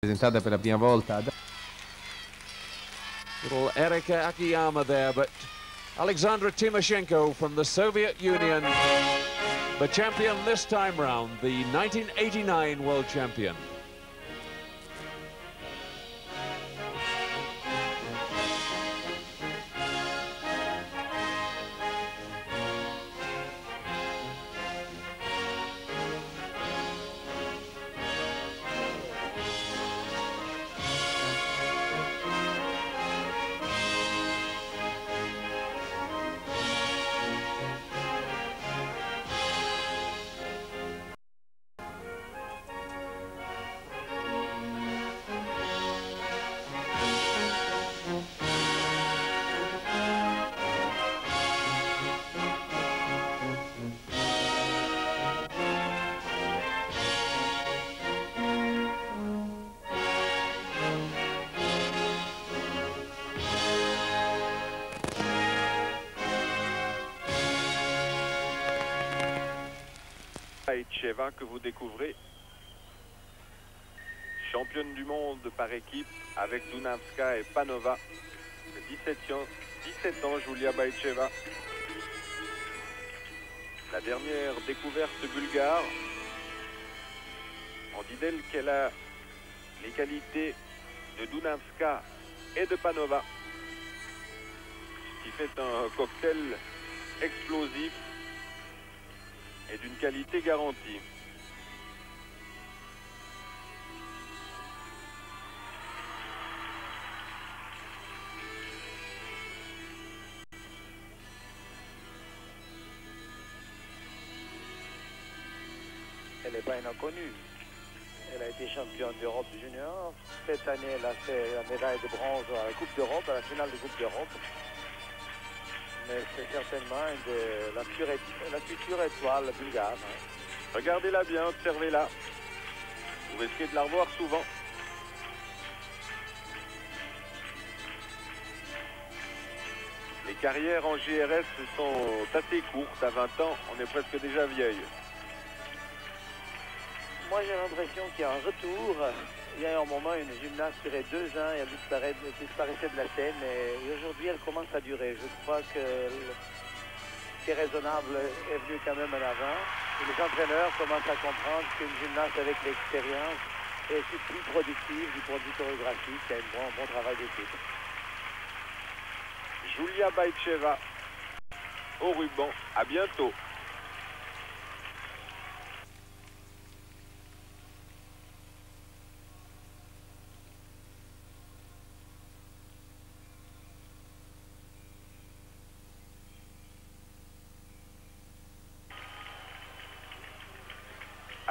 presentata per la prima volta. Little Erika Akiyama there, but Alexandra Timoshenko from the Soviet Union, the champion this time round, the 1989 world champion. Que vous découvrez. Championne du monde par équipe avec Dunavska et Panova. 17 ans, 17 ans Julia Baïcheva. La dernière découverte bulgare. On dit d'elle qu'elle a les qualités de Dunavska et de Panova. Qui fait un cocktail explosif et d'une qualité garantie. Elle n'est pas une inconnue. Elle a été championne d'Europe junior. Cette année, elle a fait la médaille de bronze à la Coupe d'Europe, à la finale de Coupe d'Europe mais c'est certainement de, la, future, la étoile bulgare. Hein. Regardez-la bien, observez-la. Vous risquez de la revoir souvent. Les carrières en GRS sont assez courtes. À 20 ans, on est presque déjà vieille. Moi, j'ai l'impression qu'il y a un retour il y a un moment, une gymnaste durait deux ans et elle disparaissait de la scène. Et aujourd'hui, elle commence à durer. Je crois que ce qui est raisonnable est venu quand même en avant. Les entraîneurs commencent à comprendre qu'une gymnaste avec l'expérience est plus productive du point de vue chorégraphique. Il un bon, bon travail d'équipe. Julia Baïcheva au ruban. À bientôt.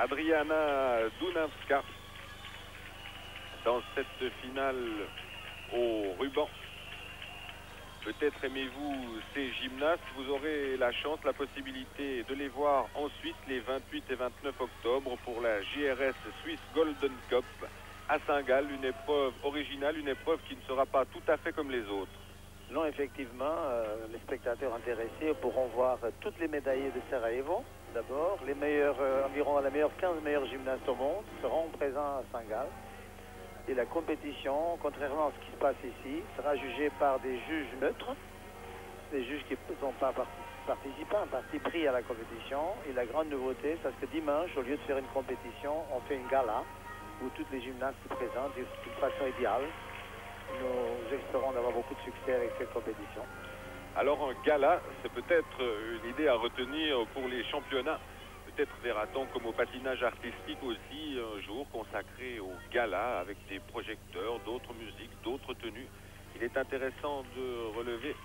Adriana Dunavska dans cette finale au ruban. Peut-être aimez-vous ces gymnastes, vous aurez la chance, la possibilité de les voir ensuite les 28 et 29 octobre pour la JRS Swiss Golden Cup à Saint-Gall, une épreuve originale, une épreuve qui ne sera pas tout à fait comme les autres. Non, effectivement, euh, les spectateurs intéressés pourront voir toutes les médaillés de Sarajevo, d'abord. Les meilleurs, euh, environ les meilleurs 15 meilleurs gymnastes au monde seront présents à Saint-Gall. Et la compétition, contrairement à ce qui se passe ici, sera jugée par des juges neutres, des juges qui ne sont pas participants, parti pris à la compétition. Et la grande nouveauté, c'est que dimanche, au lieu de faire une compétition, on fait une gala où toutes les gymnastes se présentent d'une façon idéale. Nous espérons d'avoir beaucoup de succès avec cette compétition. Alors un gala, c'est peut-être une idée à retenir pour les championnats. Peut-être verra-t-on comme au patinage artistique aussi un jour consacré au gala avec des projecteurs, d'autres musiques, d'autres tenues. Il est intéressant de relever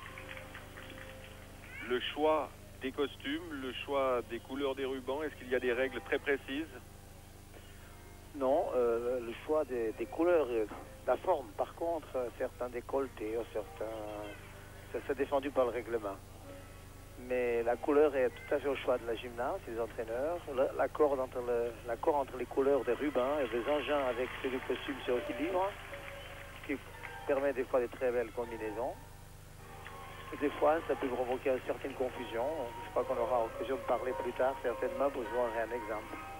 le choix des costumes, le choix des couleurs des rubans. Est-ce qu'il y a des règles très précises? Non, euh, le choix des, des couleurs, euh, la forme par contre, certains décolletés, certains c'est défendu par le règlement. Mais la couleur est tout à fait au choix de la gymnase, des entraîneurs. L'accord entre, les couleurs des rubans et des engins avec ceux du costume, c'est aussi libre, ce qui permet des fois de très belles combinaisons. des fois, ça peut provoquer une certaine confusion. Je crois qu'on aura l'occasion de parler plus tard, certainement, pour vous donner un exemple.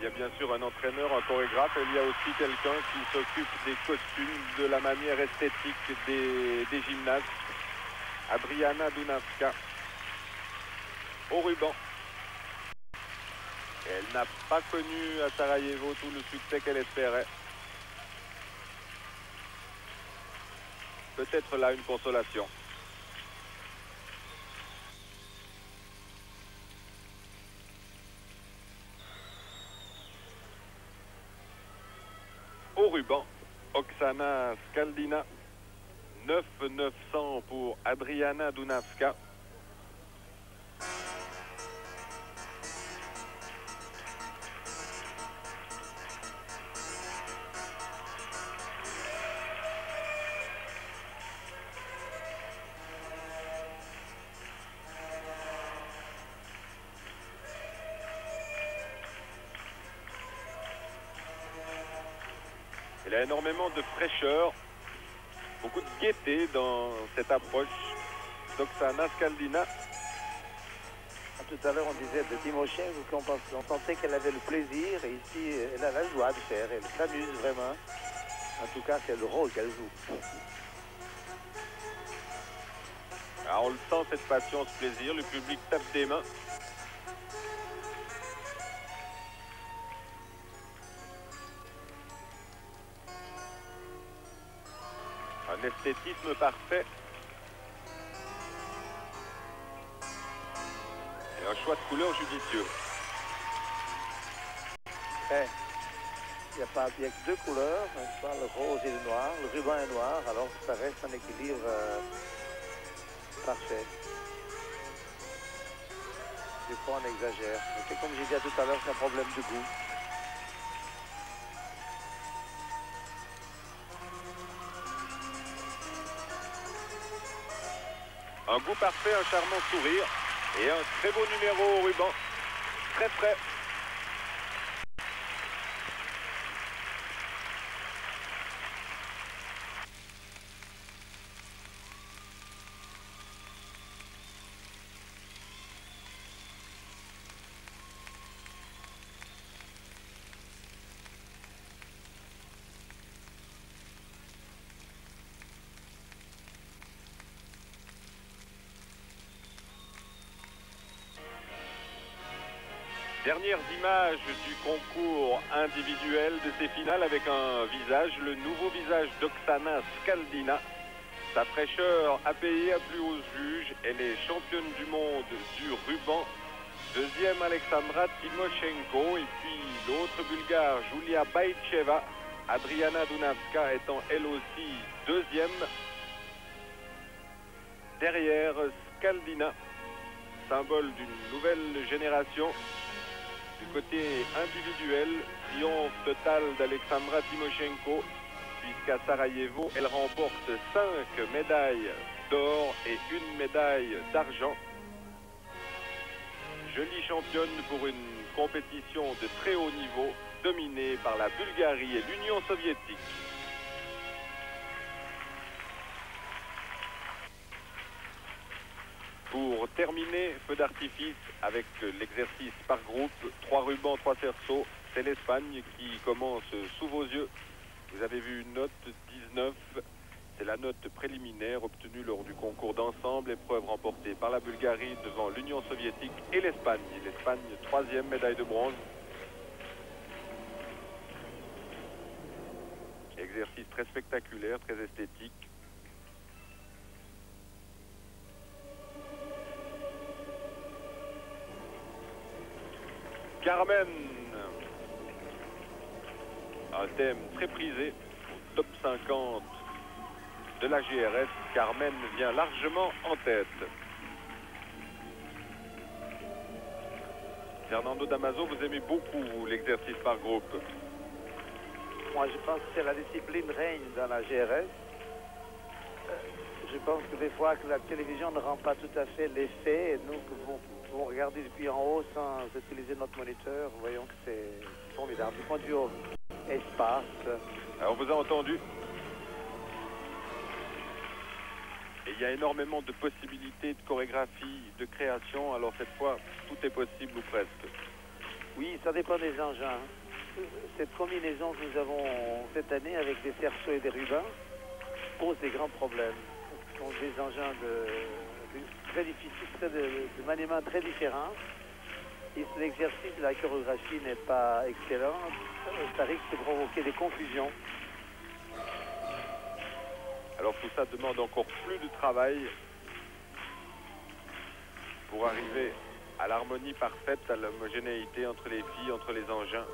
Il y a bien sûr un entraîneur, un chorégraphe, il y a aussi quelqu'un qui s'occupe des costumes, de la manière esthétique des, des gymnastes. Adriana Dunavska au ruban. Elle n'a pas connu à Sarajevo tout le succès qu'elle espérait. Peut-être là une consolation. Oksana Skaldina. 9-900 pour Adriana Dunavska. Il a énormément de fraîcheur, beaucoup de gaieté dans cette approche d'Oksana Skaldina. Tout à l'heure, on disait de Timoshenko qu'on on sentait qu'elle avait le plaisir et ici, elle a la joie de faire. Elle s'amuse vraiment. En tout cas, c'est le rôle qu'elle joue. Ah, on le sent, cette passion, ce plaisir. Le public tape des mains. Parfait. Et un choix de couleur judicieux. Eh, Il n'y a, pas- a que deux couleurs, pas, le rose et le noir. Le ruban est noir, alors ça reste un équilibre euh, parfait. Des fois, on exagère. C'est comme j'ai dit tout à l'heure, c'est un problème de goût. Un goût parfait, un charmant sourire et un très beau numéro au ruban. Très près. Dernières images du concours individuel de ces finales avec un visage, le nouveau visage d'Oksana Skaldina. Sa fraîcheur a payé à plus haut juge. Elle est championne du monde du ruban. Deuxième Alexandra Timoshenko et puis l'autre bulgare Julia Baïtcheva. Adriana Dunavska étant elle aussi deuxième. Derrière Skaldina, symbole d'une nouvelle génération. Du côté individuel, triomphe total d'Alexandra Timoshenko, puisqu'à Sarajevo, elle remporte 5 médailles d'or et une médaille d'argent. Jolie championne pour une compétition de très haut niveau, dominée par la Bulgarie et l'Union soviétique. Pour terminer, feu d'artifice avec l'exercice par groupe, trois rubans, trois cerceaux. C'est l'Espagne qui commence sous vos yeux. Vous avez vu une note 19. C'est la note préliminaire obtenue lors du concours d'ensemble, épreuve remportée par la Bulgarie devant l'Union soviétique et l'Espagne. L'Espagne, troisième médaille de bronze. Exercice très spectaculaire, très esthétique. Carmen. Un thème très prisé au top 50 de la GRS. Carmen vient largement en tête. Fernando Damaso, vous aimez beaucoup l'exercice par groupe. Moi, je pense que la discipline règne dans la GRS. Euh, Je pense que des fois que la télévision ne rend pas tout à fait l'effet, et nous que vous regardez depuis en haut sans utiliser notre moniteur, voyons que c'est formidable. Du point de vue espace, Alors, on vous a entendu. Et il y a énormément de possibilités de chorégraphie, de création. Alors cette fois, tout est possible ou presque. Oui, ça dépend des engins. Cette combinaison que nous avons cette année avec des cerceaux et des rubans pose des grands problèmes. Ce sont des engins de, très difficiles, très de, de maniement très différents. Et si l'exercice de la chorégraphie n'est pas excellent, ça risque de provoquer des confusions. Alors tout ça demande encore plus de travail pour arriver à l'harmonie parfaite, à l'homogénéité entre les filles, entre les engins.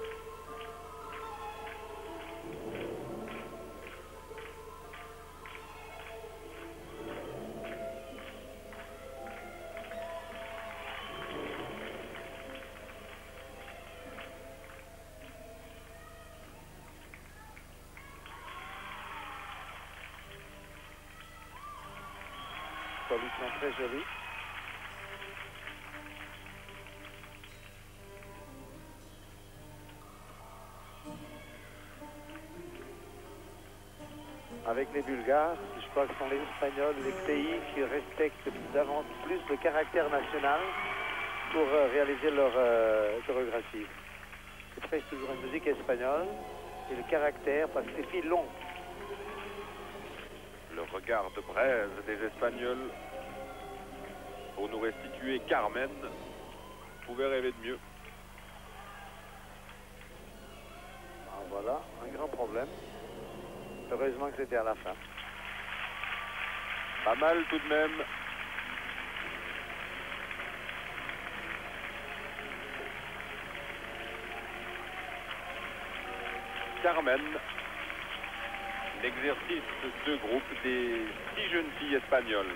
Jolie. Avec les Bulgares, je crois que sont les Espagnols, les pays qui respectent davantage plus le caractère national pour euh, réaliser leur euh, chorégraphie. C'est toujours une musique espagnole et le caractère parce que c'est filles longues. Le regard de braise des Espagnols pour nous restituer Carmen. Vous pouvez rêver de mieux. Ah, voilà, un grand problème. Heureusement que c'était à la fin. Pas mal tout de même. Carmen, l'exercice de groupe des six jeunes filles espagnoles.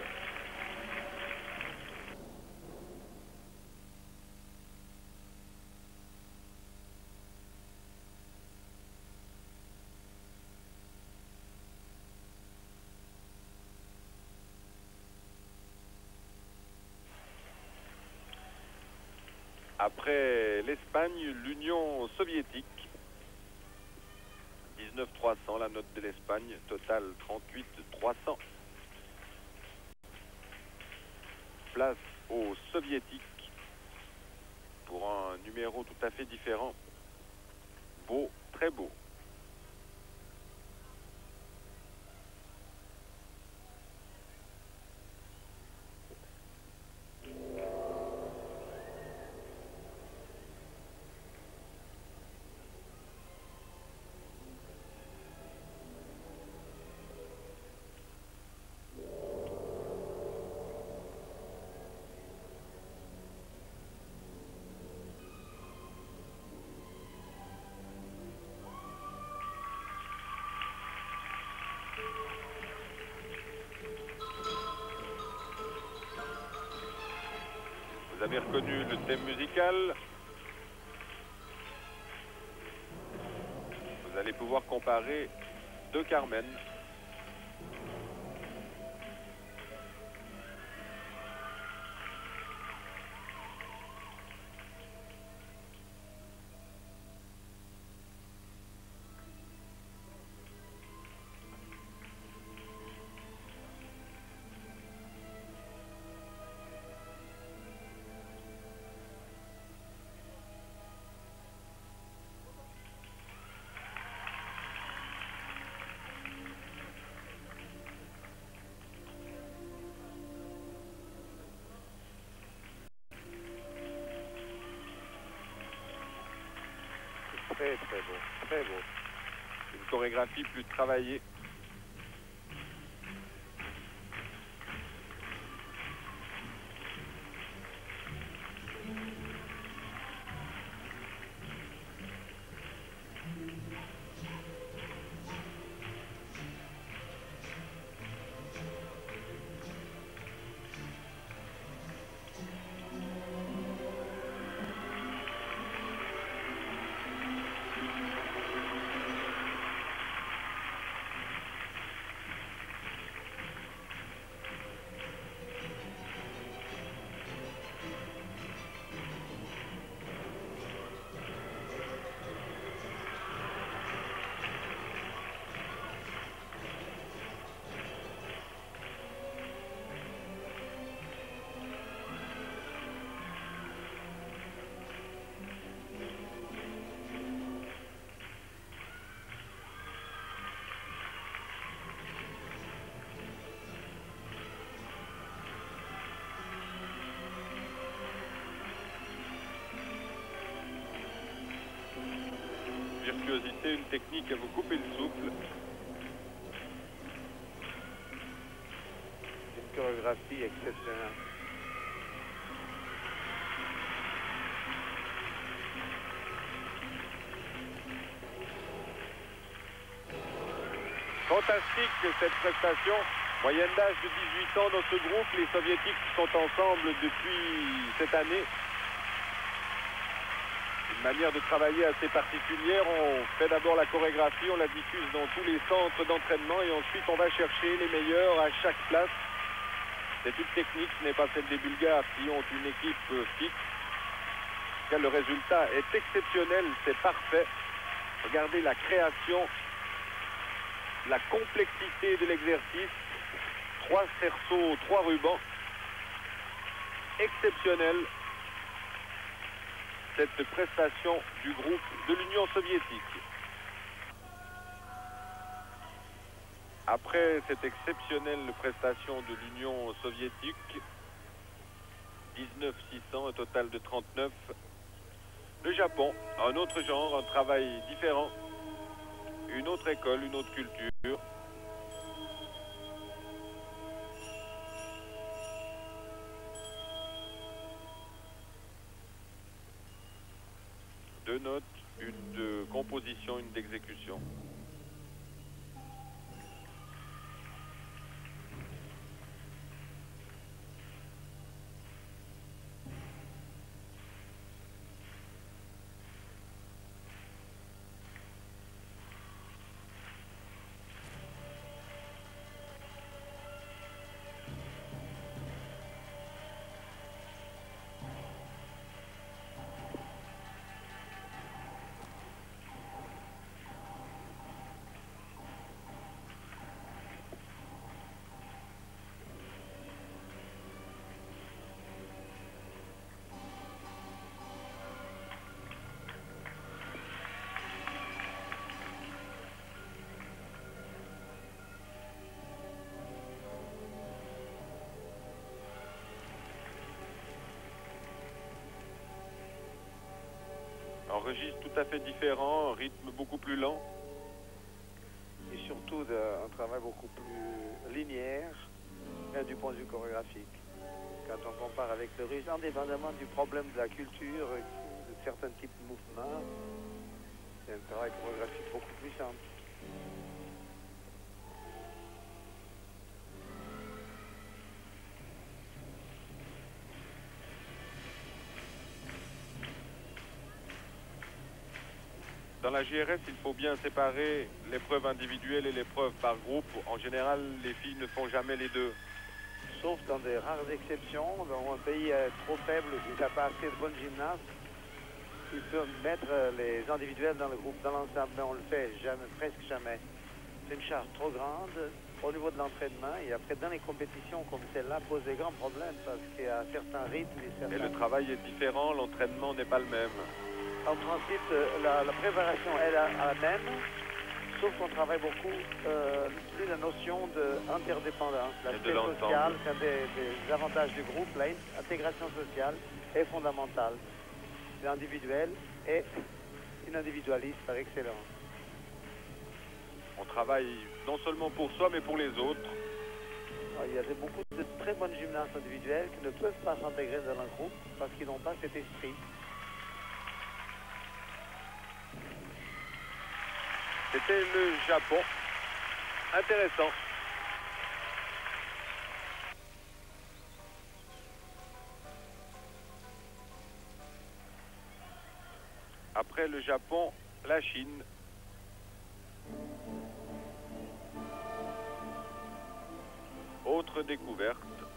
L'Espagne, l'Union soviétique. 19 300, la note de l'Espagne, total 38 300. Place aux soviétiques pour un numéro tout à fait différent. Beau, très beau. Avez reconnu le thème musical. Vous allez pouvoir comparer deux Carmen. Très très beau, très beau. Une chorégraphie plus travaillée. Une technique à vous couper le souffle. Une chorégraphie exceptionnelle. Fantastique cette prestation. Moyenne d'âge de 18 ans dans ce groupe. Les soviétiques sont ensemble depuis cette année. Manière de travailler assez particulière. On fait d'abord la chorégraphie, on la diffuse dans tous les centres d'entraînement et ensuite on va chercher les meilleurs à chaque place. C'est une technique, n'est pas celle des Bulgares qui ont une équipe fixe. Le résultat est exceptionnel, c'est parfait. Regardez la création la complexité de l'exercice. Trois cerceaux, trois rubans. Exceptionnel cette prestation du groupe de l'Union soviétique. Après cette exceptionnelle prestation de l'Union soviétique, 19 600, un total de 39. Le Japon, un autre genre, un travail différent, une autre école, une autre culture. Registre tout à fait différent, rythme beaucoup plus lent. Et surtout de, un travail beaucoup plus linéaire hein, du point de vue chorégraphique. Quand on compare avec le russe, indépendamment du problème de la culture, de certains types de mouvements, c'est un travail chorégraphique beaucoup plus simple. Dans la GRS, il faut bien séparer l'épreuve individuelle et l'épreuve par groupe. En général, les filles ne font jamais les deux. Sauf dans des rares exceptions, dans un pays est trop faible qui n'a pas assez de bonnes gymnastes, il peut mettre les individuels dans le groupe, dans l'ensemble, mais on le fait jamais, presque jamais. C'est une charge trop grande au niveau de l'entraînement et après dans les compétitions comme celle-là pose des grands problèmes parce qu'il y a certains rythmes et certains... Et le travail est différent, l'entraînement n'est pas le même. En principe, la, la préparation est la, la, même, sauf qu'on travaille beaucoup euh, plus la notion d'interdépendance. L'aspect social, c'est un des, des, avantages du groupe. L'intégration sociale est fondamentale. L'individuel est une individualiste par excellence. On travaille non seulement pour soi, mais pour les autres. Ah, il y a beaucoup de très bonnes gymnastes individuelles qui ne peuvent pas s'intégrer dans un groupe parce qu'ils n'ont pas cet esprit. C'était le Japon. Intéressant. Après le Japon, la Chine. Autre découverte.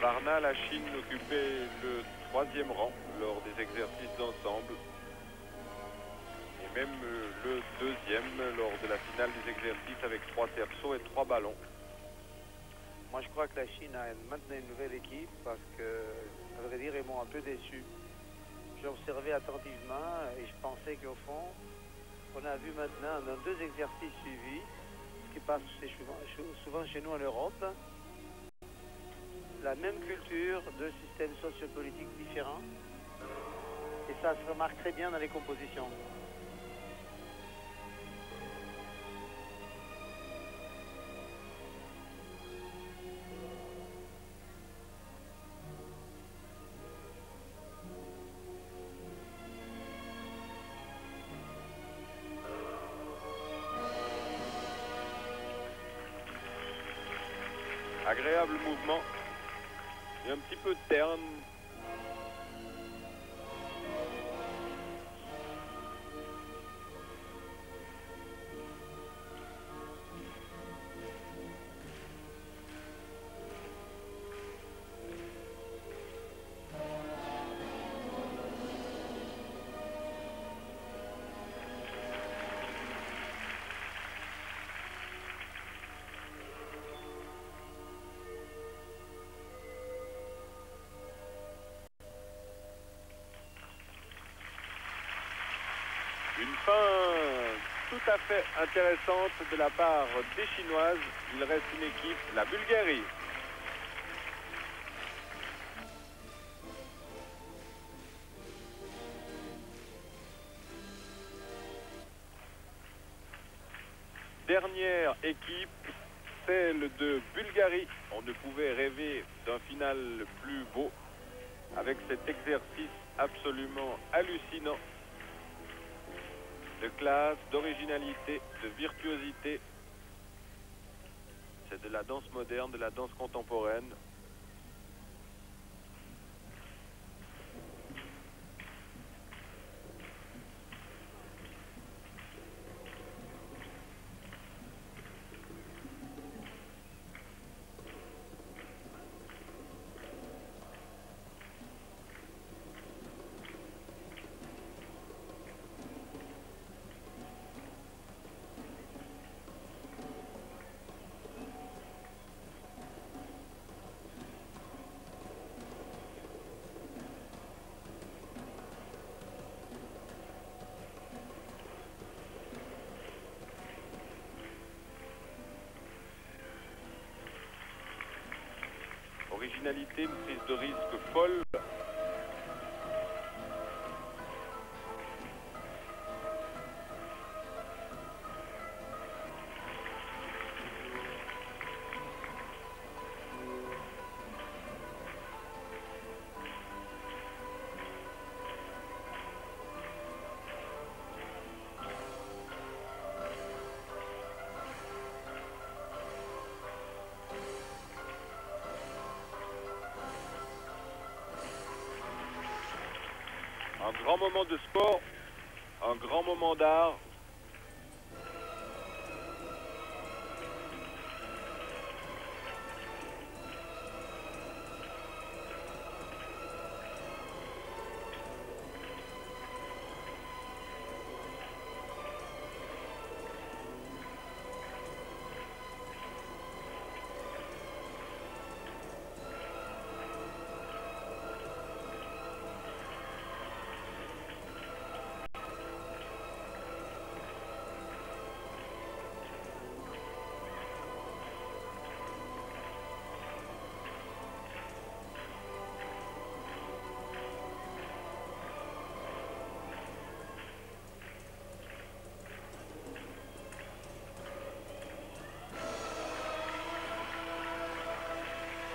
Varna, la Chine occupait le troisième rang lors des exercices d'ensemble et même euh, le deuxième lors de la finale des exercices avec trois cerceaux et trois ballons. Moi, je crois que la Chine a maintenant une nouvelle équipe parce que, à vrai dire, ils m'ont un peu déçu. J'ai observé attentivement et je pensais qu'au fond, on a vu maintenant dans deux exercices suivis, ce qui passe souvent chez nous en Europe, la même culture, deux systèmes sociopolitiques différents. Et ça se remarque très bien dans les compositions. Agréable mouvement. Petit peu terne. Tout à fait intéressante de la part des Chinoises. Il reste une équipe, la Bulgarie. Dernière équipe, celle de Bulgarie. On ne pouvait rêver d'un final plus beau avec cet exercice absolument hallucinant de classe, d'originalité, de virtuosité. C'est de la danse moderne, de la danse contemporaine. Originalité, prise de risque folle. Moment de sport, un grand moment d'art.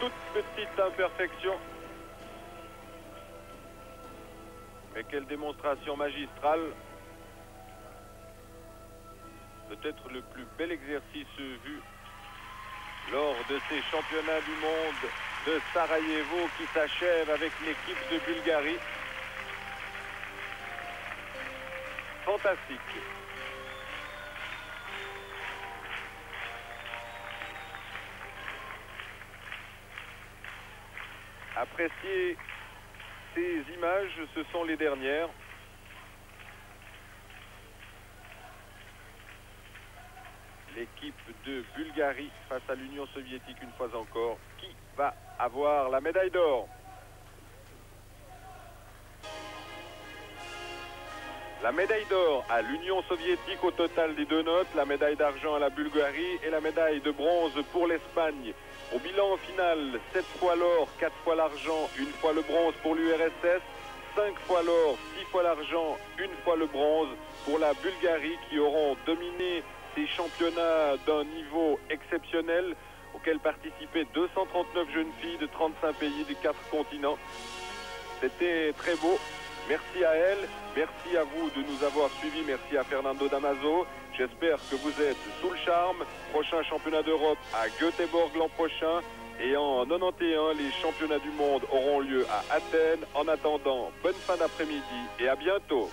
Toute petite imperfection. Mais quelle démonstration magistrale. Peut-être le plus bel exercice vu lors de ces championnats du monde de Sarajevo qui s'achèvent avec l'équipe de Bulgarie. Fantastique. Appréciez ces images, ce sont les dernières. L'équipe de Bulgarie face à l'Union soviétique une fois encore. Qui va avoir la médaille d'or La médaille d'or à l'Union soviétique au total des deux notes, la médaille d'argent à la Bulgarie et la médaille de bronze pour l'Espagne. Au bilan final, 7 fois l'or, 4 fois l'argent, une fois le bronze pour l'URSS, 5 fois l'or, 6 fois l'argent, une fois le bronze pour la Bulgarie qui auront dominé ces championnats d'un niveau exceptionnel auquel participaient 239 jeunes filles de 35 pays de 4 continents. C'était très beau. Merci à elle, merci à vous de nous avoir suivis, merci à Fernando Damaso. J'espère que vous êtes sous le charme. Prochain championnat d'Europe à Göteborg l'an prochain. Et en 91, les championnats du monde auront lieu à Athènes. En attendant, bonne fin d'après-midi et à bientôt.